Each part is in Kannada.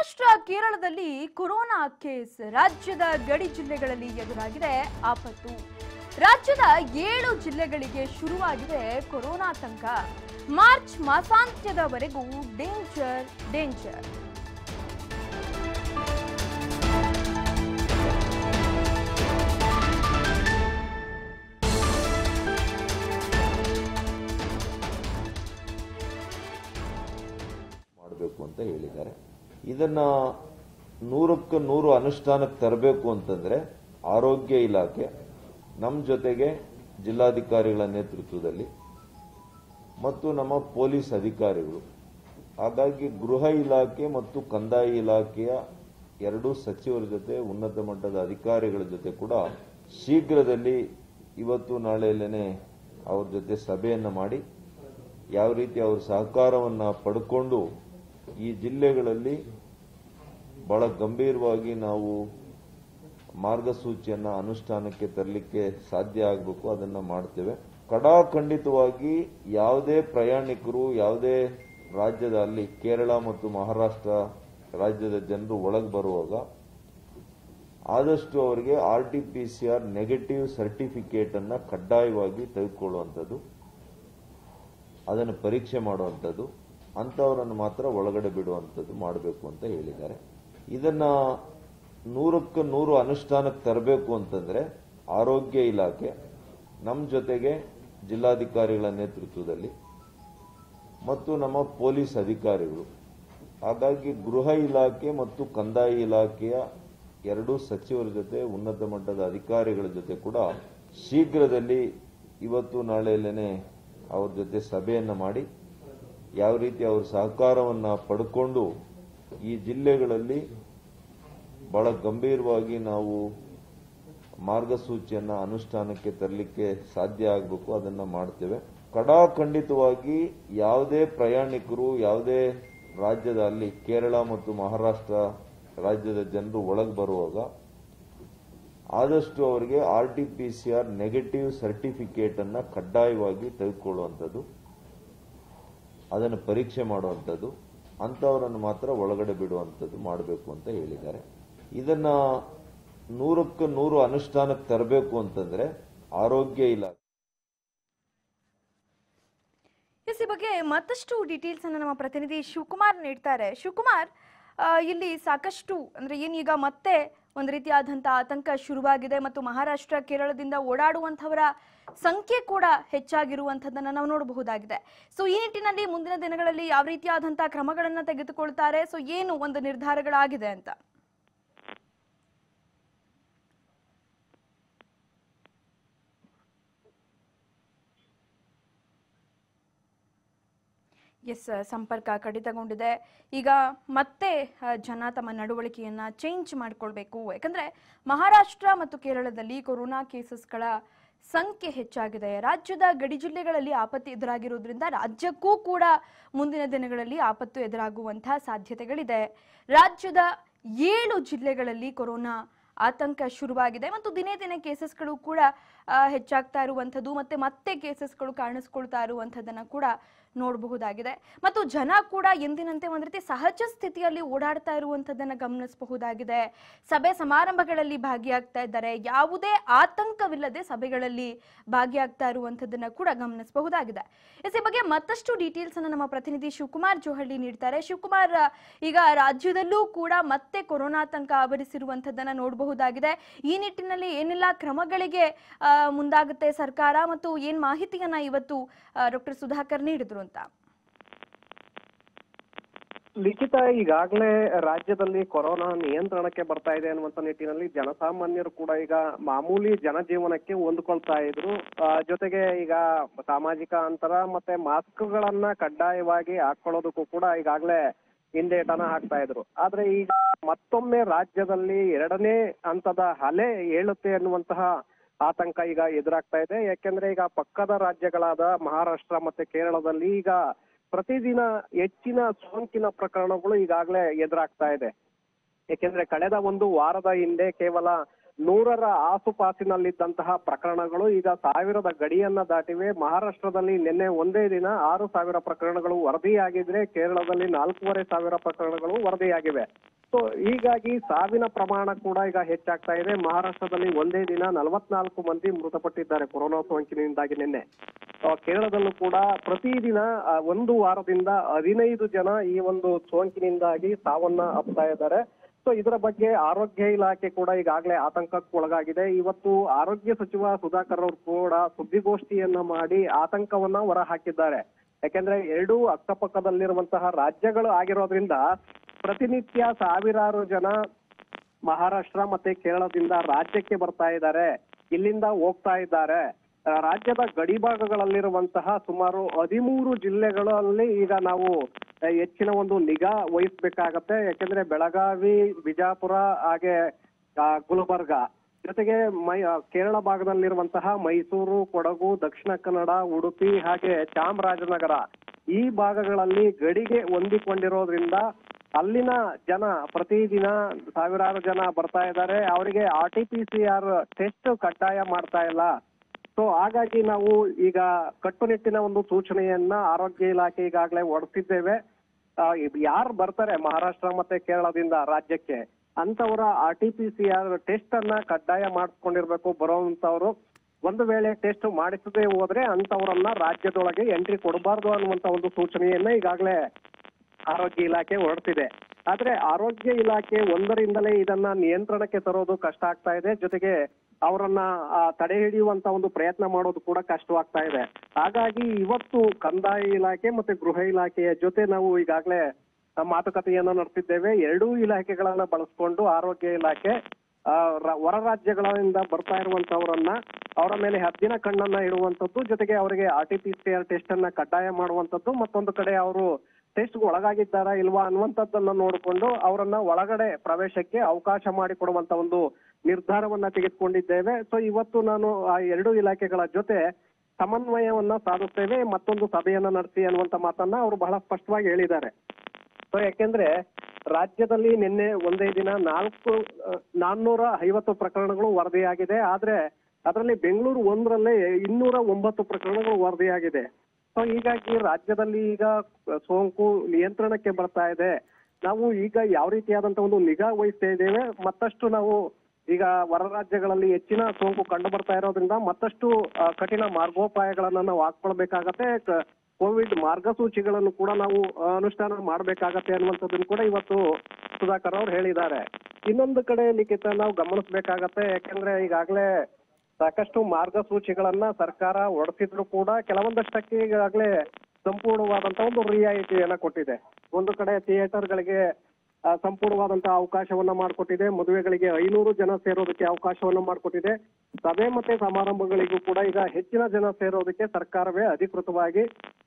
ಮಹಾರಾಷ್ಟ್ರ, ಕೇರಳದಲ್ಲಿ ಕೊರೋನಾ ಕೇಸ್ ರಾಜ್ಯದ ಗಡಿ ಜಿಲ್ಲೆಗಳಲ್ಲಿ ಎದುರಾಗಿದೆ ಆಪತ್ತು. ರಾಜ್ಯದ ಏಳು ಜಿಲ್ಲೆಗಳಿಗೆ ಶುರುವಾಗಿದೆ ಕೊರೋನಾ ತಂಕ. ಮಾರ್ಚ್ ಮಾಸಾಂತ್ಯದವರೆಗೂ ಡೇಂಜರ್ ಡೇಂಜರ್. ಮಾಡಬೇಕು ಅಂತ ಹೇಳಿದ್ದಾರೆ. ಇದನ್ನ ನೂರಕ್ಕೆ ನೂರು ಅನುಷ್ಠಾನಕ್ಕೆ ತರಬೇಕು ಅಂತಂದ್ರೆ ಆರೋಗ್ಯ ಇಲಾಖೆ ನಮ್ಮ ಜೊತೆಗೆ ಜಿಲ್ಲಾಧಿಕಾರಿಗಳ ನೇತೃತ್ವದಲ್ಲಿ ಮತ್ತು ನಮ್ಮ ಪೊಲೀಸ್ ಅಧಿಕಾರಿಗಳು. ಹಾಗಾಗಿ ಗೃಹ ಇಲಾಖೆ ಮತ್ತು ಕಂದಾಯ ಇಲಾಖೆಯ ಎರಡೂ ಸಚಿವರ ಜೊತೆ, ಉನ್ನತ ಮಟ್ಟದ ಅಧಿಕಾರಿಗಳ ಜೊತೆ ಕೂಡ ಶೀಘ್ರದಲ್ಲಿ ಇವತ್ತು ನಾಳೆಯಲ್ಲೇನೆ ಅವ್ರ ಜೊತೆ ಸಭೆಯನ್ನು ಮಾಡಿ, ಯಾವ ರೀತಿ ಅವ್ರ ಸಹಕಾರವನ್ನು ಪಡ್ಕೊಂಡು ಈ ಜಿಲ್ಲೆಗಳಲ್ಲಿ ಬಹಳ ಗಂಭೀರವಾಗಿ ನಾವು ಮಾರ್ಗಸೂಚಿಯನ್ನು ಅನುಷ್ಠಾನಕ್ಕೆ ತರಲಿಕ್ಕೆ ಸಾಧ್ಯ ಆಗಬೇಕು, ಅದನ್ನ ಮಾಡ್ತೇವೆ. ಕಡಾಖಂಡಿತವಾಗಿ ಯಾವುದೇ ಪ್ರಯಾಣಿಕರು ಯಾವುದೇ ರಾಜ್ಯದ ಅಲ್ಲಿ ಕೇರಳ ಮತ್ತು ಮಹಾರಾಷ್ಟ್ರ ರಾಜ್ಯದ ಜನರು ಒಳಗೆ ಬರುವಾಗ ಆದಷ್ಟು ಅವರಿಗೆ ಆರ್ ಟಿ ಸಿ ಸರ್ಟಿಫಿಕೇಟ್ ಅನ್ನ ಕಡ್ಡಾಯವಾಗಿ ತೆಗೆದುಕೊಳ್ಳುವಂಥದ್ದು, ಅದನ್ನು ಪರೀಕ್ಷೆ ಮಾಡುವಂಥದ್ದು. ಅಂಥವರನ್ನು ಮಾತ್ರ ಒಳಗಡೆ ಬಿಡುವಂಥದ್ದು ಮಾಡಬೇಕು ಅಂತ ಹೇಳಿದ್ದಾರೆ. ಇದನ್ನ ನೂರಕ್ಕೆ ನೂರು ಅನುಷ್ಠಾನಕ್ಕೆ ತರಬೇಕು ಅಂತಂದ್ರೆ ಆರೋಗ್ಯ ಇಲಾಖೆ ನಮ್ಮ ಜೊತೆಗೆ ಜಿಲ್ಲಾಧಿಕಾರಿಗಳ ನೇತೃತ್ವದಲ್ಲಿ ಮತ್ತು ನಮ್ಮ ಪೊಲೀಸ್ ಅಧಿಕಾರಿಗಳು. ಹಾಗಾಗಿ ಗೃಹ ಇಲಾಖೆ ಮತ್ತು ಕಂದಾಯ ಇಲಾಖೆಯ ಎರಡೂ ಸಚಿವರ ಜೊತೆ, ಉನ್ನತ ಮಟ್ಟದ ಅಧಿಕಾರಿಗಳ ಜೊತೆ ಕೂಡ ಶೀಘ್ರದಲ್ಲಿ ಇವತ್ತು ನಾಳೆಯಲ್ಲೇನೆ ಅವರ ಜೊತೆ ಸಭೆಯನ್ನು ಮಾಡಿ ಯಾವ ರೀತಿ ಅವ್ರ ಸಹಕಾರವನ್ನು ಪಡ್ಕೊಂಡು ಈ ಜಿಲ್ಲೆಗಳಲ್ಲಿ ಬಹಳ ಗಂಭೀರವಾಗಿ ನಾವು ಮಾರ್ಗಸೂಚಿಯನ್ನ ಅನುಷ್ಠಾನಕ್ಕೆ ತರಲಿಕ್ಕೆ ಸಾಧ್ಯ ಆಗಬೇಕು, ಅದನ್ನ ಮಾಡ್ತೇವೆ. ಕಡಾಖಂಡಿತವಾಗಿ ಯಾವುದೇ ಪ್ರಯಾಣಿಕರು ಯಾವುದೇ ರಾಜ್ಯದ ಅಲ್ಲಿ ಕೇರಳ ಮತ್ತು ಮಹಾರಾಷ್ಟ್ರ ರಾಜ್ಯದ ಜನರು ಒಳಗೆ ಬರುವಾಗ ಆದಷ್ಟು ಅವರಿಗೆ R T P C R negative certificate ಅನ್ನ ಕಡ್ಡಾಯವಾಗಿ ತೆಗೆದುಕೊಳ್ಳುವಂಥದ್ದು. ಅದನ್ನು ಪರೀಕ್ಷೆ ಮಾಡುವಂಥದ್ದು, ಅಂಥವರನ್ನು ಮಾತ್ರ ಒಳಗಡೆ ಬಿಡುವಂಥದ್ದು ಮಾಡಬೇಕು ಅಂತ ಹೇಳಿದ್ದಾರೆ. ಇದನ್ನ ನೂರಕ್ಕೆ ನೂರು ಅನುಷ್ಠಾನಕ್ಕೆ ತರಬೇಕು ಅಂತಂದ್ರೆ ಆರೋಗ್ಯ ಇಲಾಖೆ ಈ ಬಗ್ಗೆ ಮತ್ತಷ್ಟು ಡೀಟೇಲ್ಸ್ ಅನ್ನು ನಮ್ಮ ಪ್ರತಿನಿಧಿ ಶಿವಕುಮಾರ್ ನೀಡ್ತಾರೆ. ಶಿವಕುಮಾರ್ ಇಲ್ಲಿ ಸಾಕಷ್ಟು ಅಂದ್ರೆ ಏನೀಗ ಮತ್ತೆ ಒಂದು ರೀತಿಯಾದಂಥ ಆತಂಕ ಶುರುವಾಗಿದೆ ಮತ್ತು ಮಹಾರಾಷ್ಟ್ರ, ಕೇರಳದಿಂದ ಓಡಾಡುವಂಥವರ ಸಂಖ್ಯೆ ಕೂಡ ಹೆಚ್ಚಾಗಿರುವಂಥದ್ದನ್ನು ನಾವು ನೋಡಬಹುದಾಗಿದೆ. ಸೊ ಈ ನಿಟ್ಟಿನಲ್ಲಿ ಮುಂದಿನ ದಿನಗಳಲ್ಲಿ ಯಾವ ರೀತಿಯಾದಂಥ ಕ್ರಮಗಳನ್ನು ತೆಗೆದುಕೊಳ್ತಾರೆ? ಸೊ ಏನು ಒಂದು ನಿರ್ಧಾರಗಳಾಗಿದೆ ಅಂತ? ಎಸ್ ಸಂಪರ್ಕ ಕಡಿತಗೊಂಡಿದೆ. ಈಗ ಮತ್ತೆ ಜನ ತಮ್ಮ ನಡವಳಿಕೆಯನ್ನು ಚೇಂಜ್ ಮಾಡಿಕೊಳ್ಬೇಕು. ಯಾಕಂದ್ರೆ ಮಹಾರಾಷ್ಟ್ರ ಮತ್ತು ಕೇರಳದಲ್ಲಿ ಕೊರೋನಾ ಕೇಸಸ್ಗಳ ಸಂಖ್ಯೆ ಹೆಚ್ಚಾಗಿದೆ. ರಾಜ್ಯದ ಗಡಿ ಜಿಲ್ಲೆಗಳಲ್ಲಿ ಆಪತ್ತು ಎದುರಾಗಿರೋದ್ರಿಂದ ರಾಜ್ಯಕ್ಕೂ ಕೂಡ ಮುಂದಿನ ದಿನಗಳಲ್ಲಿ ಆಪತ್ತು ಎದುರಾಗುವಂತಹ ಸಾಧ್ಯತೆಗಳಿದೆ. ರಾಜ್ಯದ ಏಳು ಜಿಲ್ಲೆಗಳಲ್ಲಿ ಕೊರೋನಾ ಆತಂಕ ಶುರುವಾಗಿದೆ. ಮತ್ತು ದಿನೇ ದಿನೇ ಕೇಸಸ್ಗಳು ಕೂಡ ಹೆಚ್ಚಾಗ್ತಾ ಇರುವಂಥದ್ದು. ಮತ್ತೆ ಮತ್ತೆ ಕೇಸಸ್ಗಳು ಕಾಣಿಸ್ಕೊಳ್ತಾ ಇರುವಂಥದ್ದನ್ನು ಕೂಡ ನೋಡಬಹುದಾಗಿದೆ. ಮತ್ತು ಜನ ಕೂಡ ಎಂದಿನಂತೆ ಒಂದು ರೀತಿ ಸಹಜ ಸ್ಥಿತಿಯಲ್ಲಿ ಓಡಾಡ್ತಾ ಇರುವಂಥದ್ದನ್ನು ಗಮನಿಸಬಹುದಾಗಿದೆ. ಸಭೆ ಸಮಾರಂಭಗಳಲ್ಲಿ ಭಾಗಿಯಾಗ್ತಾ ಇದ್ದಾರೆ. ಯಾವುದೇ ಆತಂಕವಿಲ್ಲದೆ ಸಭೆಗಳಲ್ಲಿ ಭಾಗಿಯಾಗ್ತಾ ಇರುವಂಥದ್ದನ್ನ ಕೂಡ ಗಮನಿಸಬಹುದಾಗಿದೆ. ಈ ಬಗ್ಗೆ ಮತ್ತಷ್ಟು ಡೀಟೇಲ್ಸ್ ಅನ್ನು ನಮ್ಮ ಪ್ರತಿನಿಧಿ ಶಿವಕುಮಾರ್ ಜೋಹಳ್ಳಿ ನೀಡ್ತಾರೆ. ಶಿವಕುಮಾರ್, ಈಗ ರಾಜ್ಯದಲ್ಲೂ ಕೂಡ ಮತ್ತೆ ಕೊರೋನಾ ಆತಂಕ ಆವರಿಸಿರುವಂಥದ್ದನ್ನ ನೋಡಬಹುದಾಗಿದೆ. ಈ ನಿಟ್ಟಿನಲ್ಲಿ ಏನೆಲ್ಲ ಕ್ರಮಗಳಿಗೆ ಮುಂದಾಗುತ್ತೆ ಸರ್ಕಾರ ಮತ್ತು ಏನ್ ಮಾಹಿತಿಯನ್ನ ಇವತ್ತು ಡಾಕ್ಟರ್ ಸುಧಾಕರ್ ನೀಡಿದ್ರು? ಅಂತ. ಲಿಖಿತ, ಈಗಾಗಲೇ ರಾಜ್ಯದಲ್ಲಿ ಕೊರೋನಾ ನಿಯಂತ್ರಣಕ್ಕೆ ಬರ್ತಾ ಇದೆ ಅನ್ನುವಂತ ನಿಟ್ಟಿನಲ್ಲಿ ಜನಸಾಮಾನ್ಯರು ಕೂಡ ಈಗ ಮಾಮೂಲಿ ಜನಜೀವನಕ್ಕೆ ಹೊಂದ್ಕೊಳ್ತಾ ಇದ್ರು. ಜೊತೆಗೆ ಈಗ ಸಾಮಾಜಿಕ ಅಂತರ ಮತ್ತೆ ಮಾಸ್ಕ್ಗಳನ್ನ ಕಡ್ಡಾಯವಾಗಿ ಹಾಕೊಳ್ಳೋದಕ್ಕೂ ಕೂಡ ಈಗಾಗಲೇ ಹಿಂದೇಟನ ಹಾಕ್ತಾ ಇದ್ರು. ಆದ್ರೆ ಈಗ ಮತ್ತೊಮ್ಮೆ ರಾಜ್ಯದಲ್ಲಿ ಎರಡನೇ ಹಂತದ ಅಲೆ ಏಳುತ್ತೆ ಅನ್ನುವಂತಹ ಆತಂಕ ಈಗ ಎದುರಾಗ್ತಾ ಇದೆ. ಯಾಕೆಂದ್ರೆ ಈಗ ಪಕ್ಕದ ರಾಜ್ಯಗಳಾದ ಮಹಾರಾಷ್ಟ್ರ ಮತ್ತೆ ಕೇರಳದಲ್ಲಿ ಈಗ ಪ್ರತಿದಿನ ಹೆಚ್ಚಿನ ಸೋಂಕಿನ ಪ್ರಕರಣಗಳು ಈಗಾಗಲೇ ಎದುರಾಗ್ತಾ ಇದೆ. ಯಾಕೆಂದ್ರೆ ಕಳೆದ ಒಂದು ವಾರದ ಹಿಂದೆ ಕೇವಲ ನೂರರ ಆಸುಪಾಸಿನಲ್ಲಿದ್ದಂತಹ ಪ್ರಕರಣಗಳು ಈಗ ಸಾವಿರದ ಗಡಿಯನ್ನ ದಾಟಿವೆ. ಮಹಾರಾಷ್ಟ್ರದಲ್ಲಿ ನಿನ್ನೆ ಒಂದೇ ದಿನ ಆರು ಸಾವಿರ ಪ್ರಕರಣಗಳು ವರದಿಯಾಗಿದ್ರೆ ಕೇರಳದಲ್ಲಿ ನಾಲ್ಕೂವರೆ ಸಾವಿರ ಪ್ರಕರಣಗಳು ವರದಿಯಾಗಿವೆ. ಸೊ ಹೀಗಾಗಿ ಸಾವಿನ ಪ್ರಮಾಣ ಕೂಡ ಈಗ ಹೆಚ್ಚಾಗ್ತಾ ಇದೆ. ಮಹಾರಾಷ್ಟ್ರದಲ್ಲಿ ಒಂದೇ ದಿನ ನಲವತ್ನಾಲ್ಕು ಮಂದಿ ಮೃತಪಟ್ಟಿದ್ದಾರೆ ಕೊರೋನಾ ಸೋಂಕಿನಿಂದಾಗಿ ನಿನ್ನೆ. ಕೇರಳದಲ್ಲೂ ಕೂಡ ಪ್ರತಿದಿನ ಒಂದು ವಾರದಿಂದ ಹದಿನೈದು ಜನ ಈ ಒಂದು ಸೋಂಕಿನಿಂದಾಗಿ ಸಾವನ್ನ ಅಪ್ತಾ ಇದ್ದಾರೆ. ಸೊ ಇದರ ಬಗ್ಗೆ ಆರೋಗ್ಯ ಇಲಾಖೆ ಕೂಡ ಈಗಾಗಲೇ ಆತಂಕಕ್ಕೆ ಒಳಗಾಗಿದೆ. ಇವತ್ತು ಆರೋಗ್ಯ ಸಚಿವ ಸುಧಾಕರ್ ಅವರು ಕೂಡ ಸುದ್ದಿಗೋಷ್ಠಿಯನ್ನ ಮಾಡಿ ಆತಂಕವನ್ನ ಹೊರ ಹಾಕಿದ್ದಾರೆ ಯಾಕೆಂದ್ರೆ ಎರಡೂ ಅಕ್ಕಪಕ್ಕದಲ್ಲಿರುವಂತಹ ರಾಜ್ಯಗಳು ಆಗಿರೋದ್ರಿಂದ ಪ್ರತಿನಿತ್ಯ ಸಾವಿರಾರು ಜನ ಮಹಾರಾಷ್ಟ್ರ ಮತ್ತೆ ಕೇರಳದಿಂದ ರಾಜ್ಯಕ್ಕೆ ಬರ್ತಾ ಇದ್ದಾರೆ, ಇಲ್ಲಿಂದ ಹೋಗ್ತಾ ಇದ್ದಾರೆ. ರಾಜ್ಯದ ಗಡಿ ಭಾಗಗಳಲ್ಲಿರುವಂತಹ ಸುಮಾರು ಹದಿಮೂರು ಜಿಲ್ಲೆಗಳಲ್ಲಿ ಈಗ ನಾವು ಹೆಚ್ಚಿನ ಒಂದು ನಿಗಾ ವಹಿಸ್ಬೇಕಾಗತ್ತೆ. ಯಾಕೆಂದ್ರೆ ಬೆಳಗಾವಿ, ಬಿಜಾಪುರ, ಹಾಗೆ ಗುಲ್ಬರ್ಗ ಜೊತೆಗೆ ಮೈ ಕೇರಳ ಭಾಗದಲ್ಲಿರುವಂತಹ ಮೈಸೂರು, ಕೊಡಗು, ದಕ್ಷಿಣ ಕನ್ನಡ, ಉಡುಪಿ ಹಾಗೆ ಚಾಮರಾಜನಗರ ಈ ಭಾಗಗಳಲ್ಲಿ ಗಡಿಗೆ ಹೊಂದಿಕೊಂಡಿರೋದ್ರಿಂದ ಅಲ್ಲಿನ ಜನ ಪ್ರತಿದಿನ ಸಾವಿರಾರು ಜನ ಬರ್ತಾ ಇದ್ದಾರೆ. ಅವರಿಗೆ R T P C R test ಕಡ್ಡಾಯ ಮಾಡ್ತಾ ಇಲ್ಲ. ಸೊ, ಹಾಗಾಗಿ ನಾವು ಈಗ ಕಟ್ಟುನಿಟ್ಟಿನ ಒಂದು ಸೂಚನೆಯನ್ನ ಆರೋಗ್ಯ ಇಲಾಖೆ ಈಗಾಗಲೇ ಹೊರಡಿಸಿದ್ದೇವೆ. ಯಾರು ಬರ್ತಾರೆ ಮಹಾರಾಷ್ಟ್ರ ಮತ್ತೆ ಕೇರಳದಿಂದ ರಾಜ್ಯಕ್ಕೆ? ಅಂತವರ R T P C R test ಅನ್ನ ಕಡ್ಡಾಯ ಮಾಡಿಸ್ಕೊಂಡಿರ್ಬೇಕು ಬರುವಂತವ್ರು ಒಂದು ವೇಳೆ ಟೆಸ್ಟ್ ಮಾಡಿಸದೇ ಹೋದ್ರೆ ಅಂತವರನ್ನ ರಾಜ್ಯದೊಳಗೆ ಎಂಟ್ರಿ ಕೊಡಬಾರ್ದು ಅನ್ನುವಂತ ಒಂದು ಸೂಚನೆಯನ್ನ ಈಗಾಗಲೇ ಆರೋಗ್ಯ ಇಲಾಖೆ ಹೊರಡ್ತಿದೆ. ಆದ್ರೆ ಆರೋಗ್ಯ ಇಲಾಖೆ ಒಂದರಿಂದಲೇ ಇದನ್ನ ನಿಯಂತ್ರಣಕ್ಕೆ ತರೋದು ಕಷ್ಟ ಆಗ್ತಾ ಇದೆ. ಜೊತೆಗೆ ಅವರನ್ನ ತಡೆ ಹಿಡಿಯುವಂತ ಒಂದು ಪ್ರಯತ್ನ ಮಾಡೋದು ಕೂಡ ಕಷ್ಟವಾಗ್ತಾ ಇದೆ. ಹಾಗಾಗಿ ಇವತ್ತು ಕಂದಾಯ ಇಲಾಖೆ ಮತ್ತೆ ಗೃಹ ಇಲಾಖೆಯ ಜೊತೆ ನಾವು ಈಗಾಗಲೇ ಮಾತುಕತೆಯನ್ನು ನಡೆಸಿದ್ದೇವೆ. ಎರಡೂ ಇಲಾಖೆಗಳನ್ನ ಬಳಸ್ಕೊಂಡು ಆರೋಗ್ಯ ಇಲಾಖೆ ಹೊರ ರಾಜ್ಯಗಳಿಂದ ಬರ್ತಾ ಇರುವಂತವರನ್ನ ಅವರ ಮೇಲೆ ಹದ್ದಿನ ಕಣ್ಣನ್ನ ಇಡುವಂತದ್ದು, ಜೊತೆಗೆ ಅವರಿಗೆ R T P C R test ಅನ್ನ ಕಡ್ಡಾಯ ಮಾಡುವಂತದ್ದು, ಮತ್ತೊಂದು ಕಡೆ ಅವರು ಟೆಸ್ಟ್ ಒಳಗಾಗಿದ್ದಾರಾ ಇಲ್ವಾ ಅನ್ನುವಂಥದ್ದನ್ನ ನೋಡಿಕೊಂಡು ಅವರನ್ನ ಒಳಗಡೆ ಪ್ರವೇಶಕ್ಕೆ ಅವಕಾಶ ಮಾಡಿಕೊಡುವಂತ ಒಂದು ನಿರ್ಧಾರವನ್ನ ತೆಗೆದುಕೊಂಡಿದ್ದೇವೆ. ಸೊ ಇವತ್ತು ನಾನು ಆ ಎರಡು ಇಲಾಖೆಗಳ ಜೊತೆ ಸಮನ್ವಯವನ್ನ ಸಾಧಿಸ್ತೇವೆ, ಮತ್ತೊಂದು ಸಭೆಯನ್ನ ನಡೆಸಿ ಅನ್ನುವಂತ ಮಾತನ್ನ ಅವರು ಬಹಳ ಸ್ಪಷ್ಟವಾಗಿ ಹೇಳಿದ್ದಾರೆ. ಸೊ ಯಾಕೆಂದ್ರೆ ರಾಜ್ಯದಲ್ಲಿ ನಿನ್ನೆ ಒಂದೇ ದಿನ ನಾಲ್ಕು ನಾನ್ನೂರ ಐವತ್ತು ಪ್ರಕರಣಗಳು ವರದಿಯಾಗಿದೆ. ಆದ್ರೆ ಅದರಲ್ಲಿ ಬೆಂಗಳೂರು ಒಂದರಲ್ಲೇ ಇನ್ನೂರ ಒಂಬತ್ತು ಪ್ರಕರಣಗಳು ವರದಿಯಾಗಿದೆ. ಸೊ ಹೀಗಾಗಿ ರಾಜ್ಯದಲ್ಲಿ ಈಗ ಸೋಂಕು ನಿಯಂತ್ರಣಕ್ಕೆ ಬರ್ತಾ ಇದೆ. ನಾವು ಈಗ ಯಾವ ರೀತಿಯಾದಂತ ಒಂದು ನಿಗಾ ವಹಿಸ್ತಾ ಇದ್ದೇವೆ. ಮತ್ತಷ್ಟು ನಾವು ಈಗ ಹೊರ ರಾಜ್ಯಗಳಲ್ಲಿ ಹೆಚ್ಚಿನ ಸೋಂಕು ಕಂಡು ಬರ್ತಾ ಇರೋದ್ರಿಂದ ಮತ್ತಷ್ಟು ಕಠಿಣ ಮಾರ್ಗೋಪಾಯಗಳನ್ನ ನಾವು ಹಾಕೊಳ್ಬೇಕಾಗತ್ತೆ ಕೋವಿಡ್ ಮಾರ್ಗಸೂಚಿಗಳನ್ನು ಕೂಡ ನಾವು ಅನುಷ್ಠಾನ ಮಾಡಬೇಕಾಗತ್ತೆ ಅನ್ನುವಂಥದ್ದನ್ನು ಕೂಡ ಇವತ್ತು ಸುಧಾಕರ್ ಅವರು ಹೇಳಿದ್ದಾರೆ. ಇನ್ನೊಂದು ಕಡೆ, ಲಿಖಿತ, ನಾವು ಗಮನಿಸಬೇಕಾಗತ್ತೆ. ಯಾಕಂದ್ರೆ ಈಗಾಗಲೇ ಸಾಕಷ್ಟು ಮಾರ್ಗಸೂಚಿಗಳನ್ನ ಸರ್ಕಾರ ಹೊರಡಿಸಿದ್ರು ಕೂಡ ಕೆಲವೊಂದಷ್ಟಕ್ಕೆ ಈಗಾಗಲೇ ಸಂಪೂರ್ಣವಾದಂತ ಒಂದು ರಿಯಾಯಿತಿಯನ್ನ ಕೊಟ್ಟಿದೆ. ಒಂದು ಕಡೆ ಥಿಯೇಟರ್ಗಳಿಗೆ ಗಳಿಗೆ ಸಂಪೂರ್ಣವಾದಂತಹ ಅವಕಾಶವನ್ನ ಮಾಡಿಕೊಟ್ಟಿದೆ. ಮದುವೆಗಳಿಗೆ ಐನೂರು ಜನ ಸೇರೋದಕ್ಕೆ ಅವಕಾಶವನ್ನ ಮಾಡಿಕೊಟ್ಟಿದೆ. ಸಭೆ ಮತ್ತೆ ಸಮಾರಂಭಗಳಿಗೂ ಕೂಡ ಈಗ ಹೆಚ್ಚಿನ ಜನ ಸೇರೋದಕ್ಕೆ ಸರ್ಕಾರವೇ ಅಧಿಕೃತವಾಗಿ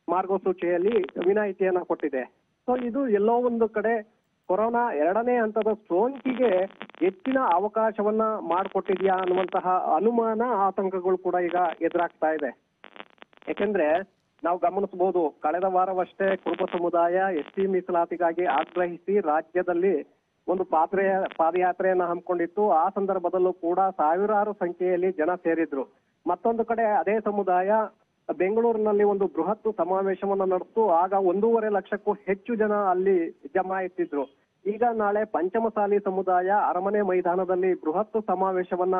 ಮಾರ್ಗಸೂಚಿಯಲ್ಲಿ ವಿನಾಯಿತಿಯನ್ನ ಕೊಟ್ಟಿದೆ. ಸೊ ಇದು ಎಲ್ಲೋ ಒಂದು ಕಡೆ ಕೊರೋನಾ ಎರಡನೇ ಹಂತದ ಸೋಂಕಿಗೆ ಹೆಚ್ಚಿನ ಅವಕಾಶವನ್ನ ಮಾಡಿಕೊಟ್ಟಿದ್ಯಾ ಅನ್ನುವಂತಹ ಅನುಮಾನ ಆತಂಕಗಳು ಕೂಡ ಈಗ ಎದುರಾಗ್ತಾ ಇದೆ. ಯಾಕೆಂದ್ರೆ ನಾವು ಗಮನಿಸಬಹುದು, ಕಳೆದ ವಾರವಷ್ಟೇ ಕುರುಬ ಸಮುದಾಯ ಎಸ್ ಟಿ ಮೀಸಲಾತಿಗಾಗಿ ಆಗ್ರಹಿಸಿ ರಾಜ್ಯದಲ್ಲಿ ಒಂದು ಪಾತ್ರೆ, ಪಾದಯಾತ್ರೆಯನ್ನ ಹಮ್ಮಿಕೊಂಡಿತ್ತು. ಆ ಸಂದರ್ಭದಲ್ಲೂ ಕೂಡ ಸಾವಿರಾರು ಸಂಖ್ಯೆಯಲ್ಲಿ ಜನ ಸೇರಿದ್ರು. ಮತ್ತೊಂದು ಕಡೆ ಅದೇ ಸಮುದಾಯ ಬೆಂಗಳೂರಿನಲ್ಲಿ ಒಂದು ಬೃಹತ್ ಸಮಾವೇಶವನ್ನ ನಡೆಸಿತು. ಆಗ ಒಂದೂವರೆ ಲಕ್ಷಕ್ಕೂ ಹೆಚ್ಚು ಜನ ಅಲ್ಲಿ ಜಮಾಯಿಸಿದ್ರು ಈಗ ನಾಳೆ ಪಂಚಮಸಾಲಿ ಸಮುದಾಯ ಅರಮನೆ ಮೈದಾನದಲ್ಲಿ ಬೃಹತ್ ಸಮಾವೇಶವನ್ನ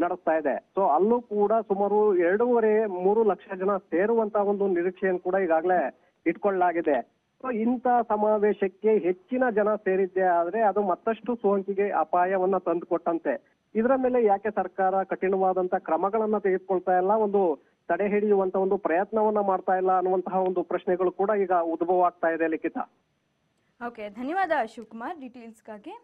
ನಡೆಸ್ತಾ ಇದೆ. ಸೊ ಅಲ್ಲೂ ಕೂಡ ಸುಮಾರು ಎರಡೂವರೆ ಮೂರು ಲಕ್ಷ ಜನ ಸೇರುವಂತ ಒಂದು ನಿರೀಕ್ಷೆಯನ್ನು ಕೂಡ ಈಗಾಗಲೇ ಇಟ್ಕೊಳ್ಳಲಾಗಿದೆ. ಸೊ ಇಂಥ ಸಮಾವೇಶಕ್ಕೆ ಹೆಚ್ಚಿನ ಜನ ಸೇರಿದ್ದೆ ಆದ್ರೆ ಅದು ಮತ್ತಷ್ಟು ಸೋಂಕಿಗೆ ಅಪಾಯವನ್ನ ತಂದುಕೊಟ್ಟಂತೆ. ಇದರ ಮೇಲೆ ಯಾಕೆ ಸರ್ಕಾರ ಕಠಿಣವಾದಂತ ಕ್ರಮಗಳನ್ನ ತೆಗೆದುಕೊಳ್ತಾ ಇಲ್ಲ? ಒಂದು ತಡೆ ಹಿಡಿಯುವಂತ ಒಂದು ಪ್ರಯತ್ನವನ್ನ ಮಾಡ್ತಾ ಇಲ್ಲ ಅನ್ನುವಂತಹ ಒಂದು ಪ್ರಶ್ನೆಗಳು ಕೂಡ ಈಗ ಉದ್ಭವ ಆಗ್ತಾ ಇದೆ, ಲಿಖಿತ. ಓಕೆ ಧನ್ಯವಾದ ಶಿವಕುಮಾರ್ ಡೀಟೇಲ್ಸ್ಗಾಗಿ